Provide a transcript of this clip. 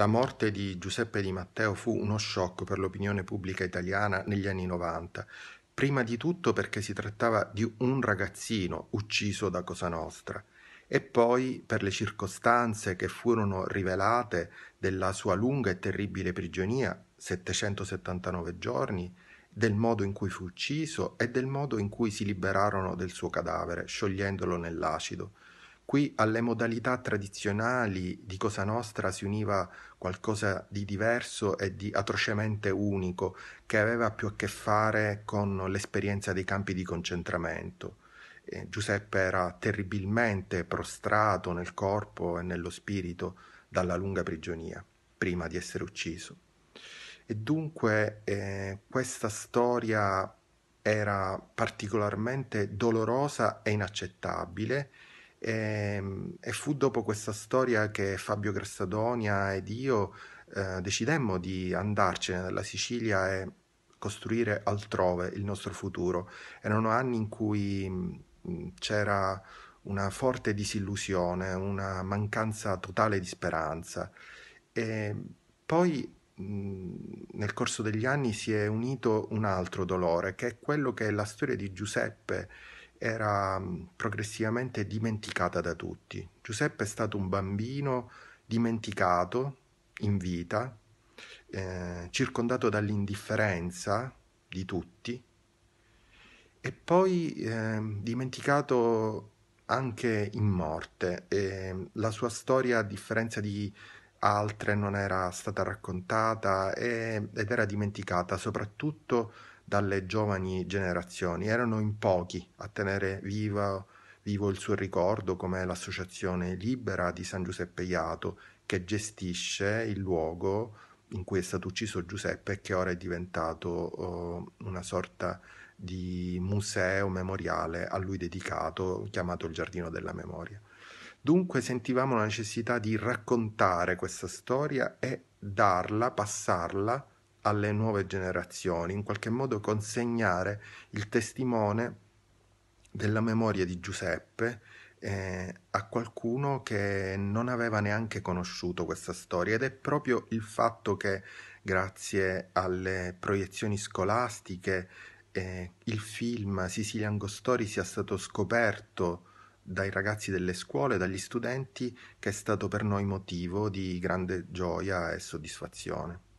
La morte di Giuseppe Di Matteo fu uno shock per l'opinione pubblica italiana negli anni 90, prima di tutto perché si trattava di un ragazzino ucciso da Cosa Nostra e poi per le circostanze che furono rivelate della sua lunga e terribile prigionia, 779 giorni, del modo in cui fu ucciso e del modo in cui si liberarono del suo cadavere, sciogliendolo nell'acido. Qui alle modalità tradizionali di Cosa Nostra si univa qualcosa di diverso e di atrocemente unico che aveva più a che fare con l'esperienza dei campi di concentramento. Giuseppe era terribilmente prostrato nel corpo e nello spirito dalla lunga prigionia, prima di essere ucciso. E dunque eh, questa storia era particolarmente dolorosa e inaccettabile e, ehm, e, fu dopo questa storia che Fabio Grassadonia ed io eh, decidemmo di andarcene dalla Sicilia e costruire altrove il nostro futuro. Erano anni in cui mh, mm, c'era una forte disillusione, una mancanza totale di speranza. E poi mh, nel corso degli anni si è unito un altro dolore, che è quello che la storia di Giuseppe era mm, progressivamente dimenticata da tutti. Giuseppe è stato un bambino dimenticato in vita, eh, circondato dall'indifferenza di tutti e poi eh, dimenticato anche in morte. E la sua storia, a differenza di altre, non era stata raccontata e, ed era dimenticata soprattutto dalle giovani generazioni. Erano in pochi a tenere viva, vivo il suo ricordo, come l'Associazione Libera di San Giuseppe Iato, che gestisce il luogo in cui è stato ucciso Giuseppe e che ora è diventato oh, una sorta di museo memoriale a lui dedicato, chiamato il Giardino della Memoria. Dunque sentivamo la necessità di raccontare questa storia e darla, passarla alle nuove generazioni, in qualche modo consegnare il testimone della memoria di Giuseppe eh, a qualcuno che non aveva neanche conosciuto questa storia ed è proprio il fatto che grazie alle proiezioni scolastiche eh, il film Sicilian Ghost Story sia stato scoperto dai ragazzi delle scuole, dagli studenti, che è stato per noi motivo di grande gioia e soddisfazione.